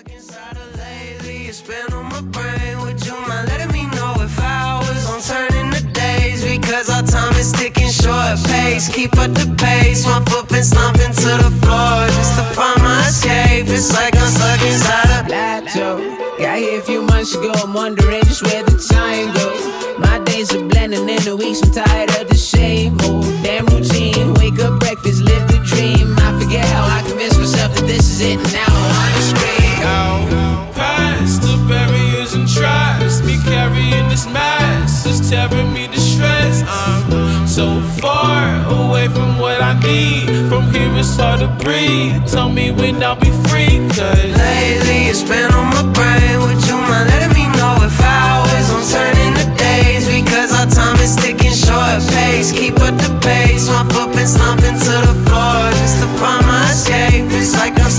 stuck inside lately. It's been on my brain. Would you mind letting me know if hours on turning the days? Because our time is ticking short pace. Keep up the pace. My foot been slumping to the floor just to find my escape. It's like I'm stuck inside a plateau. Got here a few months ago. I'm wondering just where the time goes. My days are blending in the weeks. I'm tired of the same old damn routine. Wake up, breakfast, live the dream. I forget how I convince myself that this is it. Now be carrying this mass. is tearing me to shreds. I'm so far away from what I need. From here it's hard to breathe. Tell me when I'll be free. Cause lately it's been on my brain. Would you mind letting me know if hours I'm turning to days? Because our time is ticking short pace. Keep up the pace. My foot been slumping to the floor. Just to find my escape. It's like I'm